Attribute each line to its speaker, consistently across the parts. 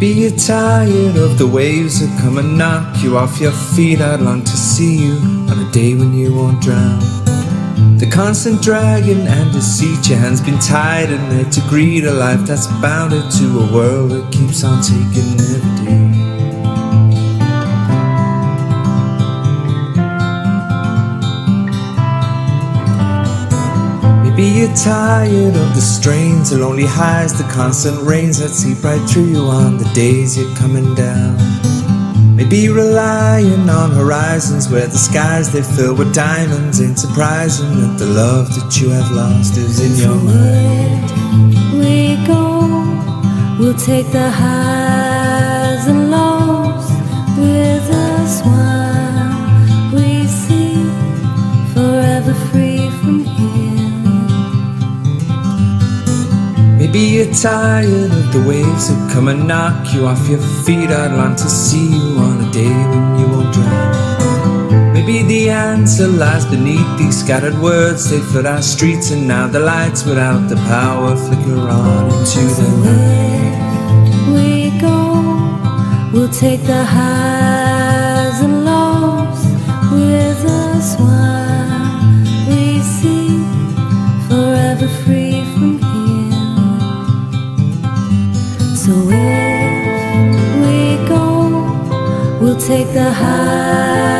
Speaker 1: Maybe you're tired of the waves that come and knock you off your feet. I'd long to see you on a day when you won't drown. The constant dragging and deceit, your hands been tied and made to greet a life that's bounded to a world that keeps on taking every day. Maybe you're tired of the strains, the lonely highs, the constant rains that seep right through you on the days you're coming down. Maybe relying on horizons where the skies they fill with diamonds ain't surprising that the love that you have lost is in your mind.
Speaker 2: we go, we'll take the highs
Speaker 1: Tired of the waves that come and knock you off your feet. I'd long to see you on a day when you won't drown. Maybe the answer lies beneath these scattered words. They flood our streets, and now the lights without the power flicker on into the night.
Speaker 2: We go, we'll take the highs take the highs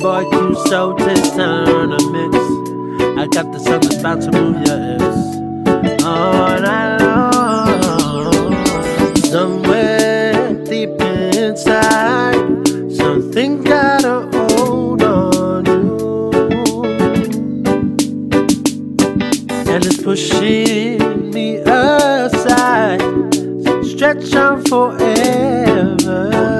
Speaker 3: boy Q so this turn a mix. I got the song that's about to move your hips. All night long. Somewhere deep inside, something got a hold on you. And it's pushing me aside stretch on forever.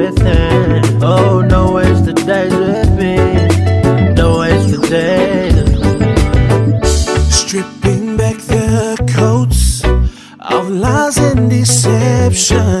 Speaker 4: deception.